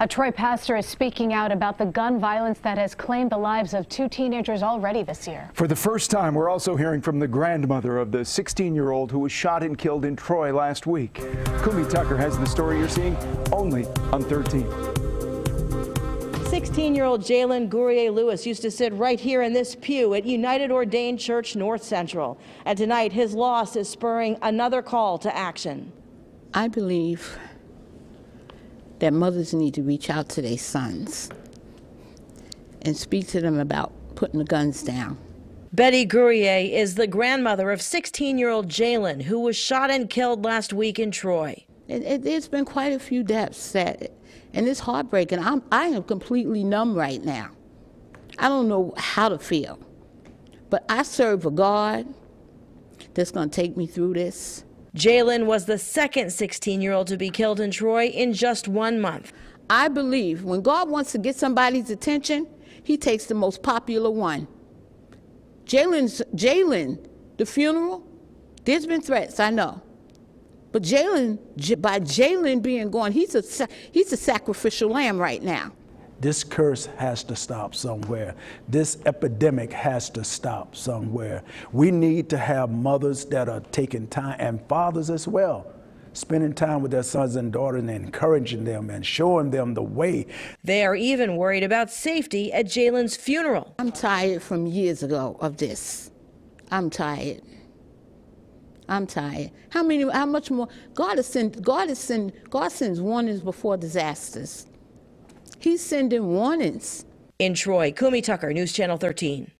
A Troy pastor is speaking out about the gun violence that has claimed the lives of two teenagers already this year. For the first time, we're also hearing from the grandmother of the 16 year old who was shot and killed in Troy last week. Kumi Tucker has the story you're seeing only on 13. 16 year old Jalen Gourier Lewis used to sit right here in this pew at United Ordained Church North Central. And tonight, his loss is spurring another call to action. I believe that mothers need to reach out to their sons and speak to them about putting the guns down. Betty Gourier is the grandmother of 16 year old Jalen, who was shot and killed last week in Troy. It, it, there's been quite a few deaths that, and it's heartbreaking. I'm, I am completely numb right now. I don't know how to feel. But I serve a God that's going to take me through this. Jalen was the second 16 year old to be killed in Troy in just one month. I believe when God wants to get somebody's attention, he takes the most popular one. Jalen, the funeral, there's been threats, I know. But Jalen, by Jalen being gone, he's a, he's a sacrificial lamb right now. This curse has to stop somewhere. This epidemic has to stop somewhere. We need to have mothers that are taking time, and fathers as well, spending time with their sons and daughters and encouraging them and showing them the way. They are even worried about safety at Jalen's funeral. I'm tired from years ago of this. I'm tired. I'm tired. How many? How much more? God has sent. God has sent. God sends warnings before disasters. He's sending warnings. In Troy, Kumi Tucker, News Channel 13.